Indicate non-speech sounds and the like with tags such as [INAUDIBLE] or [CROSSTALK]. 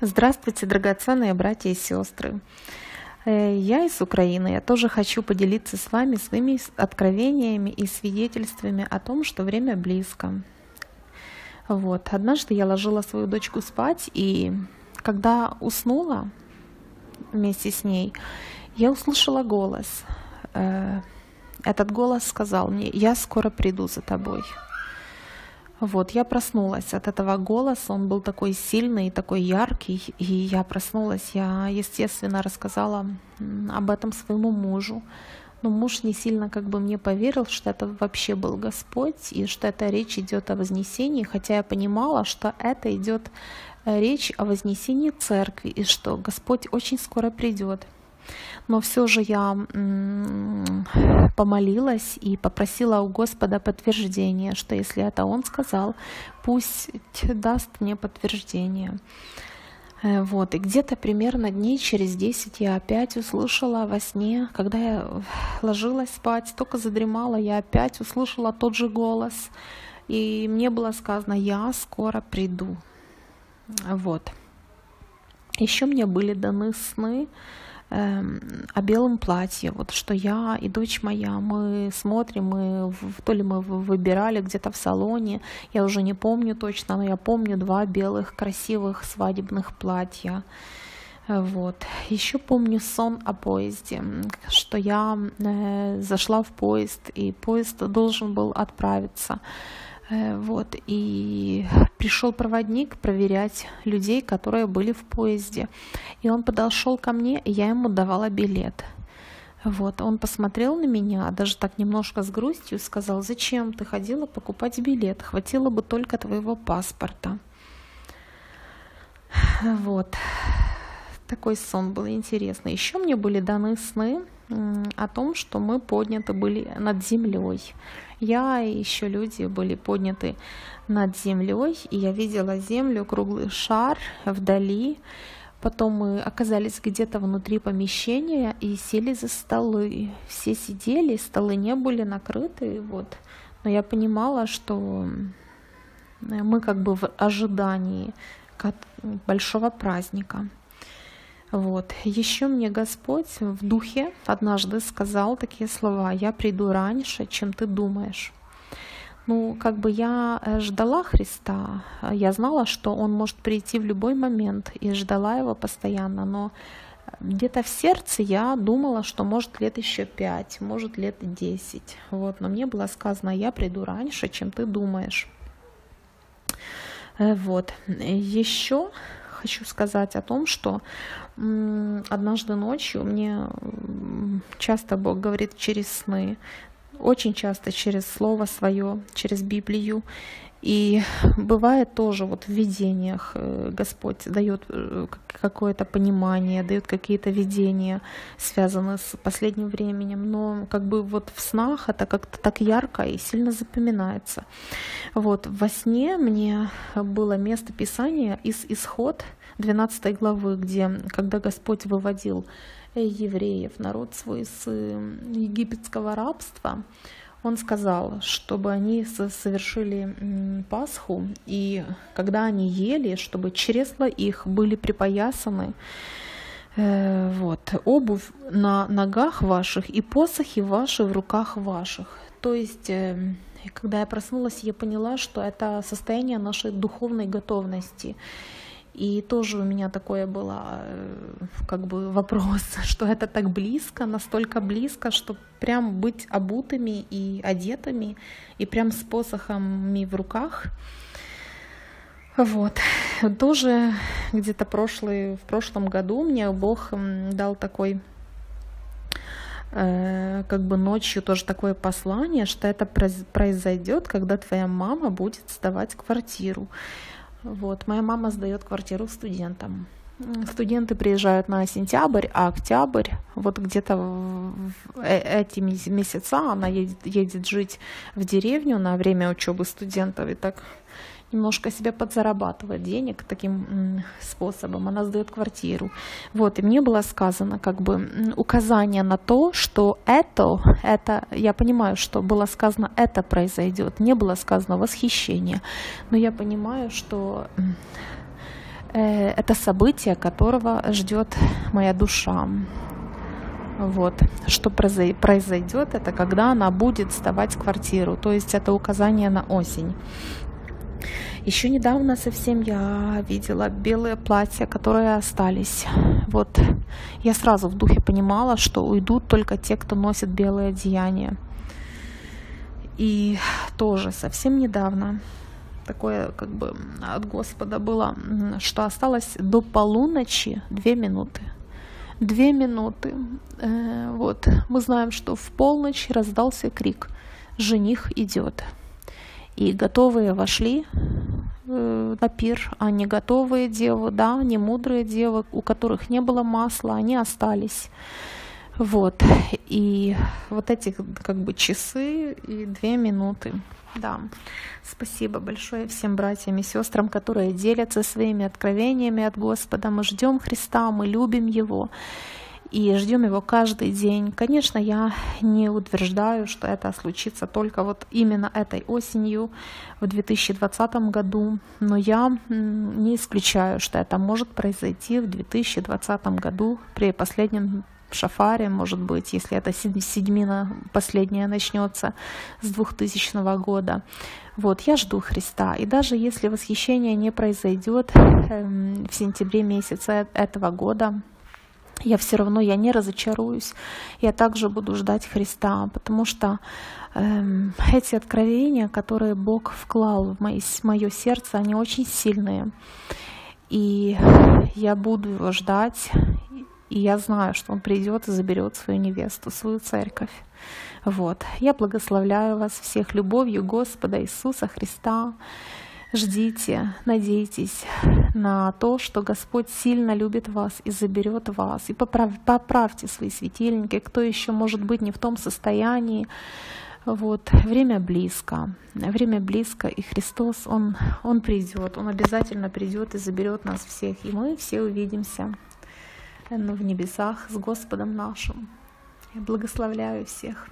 Здравствуйте, драгоценные братья и сестры. Э, я из Украины. Я тоже хочу поделиться с вами своими откровениями и свидетельствами о том, что время близко. Вот. Однажды я ложила свою дочку спать, и когда уснула вместе с ней, я услышала голос. Э, этот голос сказал мне, я скоро приду за тобой. Вот, я проснулась от этого голоса, он был такой сильный, такой яркий, и я проснулась, я, естественно, рассказала об этом своему мужу. Но муж не сильно как бы мне поверил, что это вообще был Господь, и что это речь идет о вознесении, хотя я понимала, что это идет э, речь о вознесении церкви, и что Господь очень скоро придет. Но все же я помолилась и попросила у Господа подтверждение, что если это Он сказал, пусть даст мне подтверждение. Э, вот, и где-то примерно дней через 10 я опять услышала во сне, когда я ложилась спать, только задремала, я опять услышала тот же голос, и мне было сказано, я скоро приду. Вот. Еще мне были даны сны, о белом платье, вот что я и дочь моя, мы смотрим, мы то ли мы выбирали где-то в салоне, я уже не помню точно, но я помню два белых красивых свадебных платья. Вот. Еще помню сон о поезде, что я э, зашла в поезд, и поезд должен был отправиться. Э, вот, и пришел проводник проверять людей, которые были в поезде. И он подошел ко мне, и я ему давала билет. Вот, он посмотрел на меня, даже так немножко с грустью, сказал, зачем ты ходила покупать билет, хватило бы только твоего паспорта. Вот, такой сон был интересный. Еще мне были даны сны о том, что мы подняты были над землей. Я и еще люди были подняты над землей, и я видела землю, круглый шар вдали. Потом мы оказались где-то внутри помещения и сели за столы. Все сидели, столы не были накрыты, вот. Но я понимала, что мы как бы в ожидании большого праздника. Вот. Еще мне Господь в духе однажды сказал такие слова, я приду раньше, чем ты думаешь. Ну, как бы я э, ждала Христа, я знала, что Он может прийти в любой момент, и ждала Его постоянно, но где-то в сердце я думала, что может лет еще пять, может лет десять. Вот. Но мне было сказано, я приду раньше, чем ты думаешь. Э, вот. Еще хочу сказать о том, что однажды ночью мне часто Бог говорит через сны, очень часто через Слово Свое, через Библию. И бывает тоже вот в видениях э, Господь дает э, какое-то понимание, дает какие-то видения, связанные с последним временем, но как бы вот в снах это как-то так ярко и сильно запоминается. Вот во сне мне было место Писания из Исход 12 главы, где когда Господь выводил евреев, народ свой с египетского рабства, он сказал, чтобы они совершили Пасху, и когда они ели, чтобы чресла их были припоясаны, э, вот, обувь на ногах ваших и посохи ваши в руках ваших. То есть, э, когда я проснулась, я поняла, что это состояние нашей духовной готовности. И тоже у меня такое было э, как бы вопрос, [LAUGHS] что это так близко, настолько близко, что прям быть обутыми и одетыми, и прям с посохами в руках. Вот. Тоже где-то прошлый, в прошлом году мне Бог дал такой э, как бы ночью тоже такое послание, что это произойдет, когда твоя мама будет сдавать квартиру. Вот, моя мама сдает квартиру студентам. Студенты приезжают на сентябрь, а октябрь, вот где-то э, эти месяца она едет, едет жить в деревню на время учебы студентов. И так немножко себе подзарабатывает денег таким способом, она сдает квартиру. Вот, и мне было сказано как бы указание на то, что это, это, я понимаю, что было сказано, это произойдет, не было сказано восхищение, но я понимаю, что э, это событие, которого ждет моя душа. Вот. Что произойдет, это когда она будет сдавать квартиру. То есть это указание на осень. Еще недавно совсем я видела белые платья, которые остались. Вот я сразу в духе понимала, что уйдут только те, кто носит белые одеяния. И тоже совсем недавно такое как бы от Господа было, что осталось до полуночи две минуты. Две минуты. Э, вот. Мы знаем, что в полночь раздался крик «Жених идет». И готовые вошли на пир, а не готовые девы, да, не мудрые девы, у которых не было масла, они остались. Вот. И вот эти как бы часы и две минуты. Да. Спасибо большое всем братьям и сестрам, которые делятся своими откровениями от Господа. Мы ждем Христа, мы любим Его и ждем его каждый день. Конечно, я не утверждаю, что это случится только вот именно этой осенью в 2020 году, но я не исключаю, что это может произойти в 2020 году при последнем шафаре, может быть, если это седьмина последняя начнется с 2000 года. Вот, я жду Христа. И даже если восхищение не произойдет эм, в сентябре месяце этого года, я все равно, я не разочаруюсь, я также буду ждать Христа, потому что эм, эти откровения, которые Бог вклал в, мои, мое сердце, они очень сильные. И я буду его ждать, и я знаю, что он придет и заберет свою невесту, свою церковь. Вот. Я благословляю вас всех любовью Господа Иисуса Христа. Ждите, надейтесь на то, что Господь сильно любит вас и заберет вас. И поправ, поправьте свои светильники, кто еще может быть не в том состоянии. Вот, время близко, время близко, и Христос, Он, Он придет, Он обязательно придет и заберет нас всех, и мы все увидимся в небесах с Господом нашим. Я благословляю всех.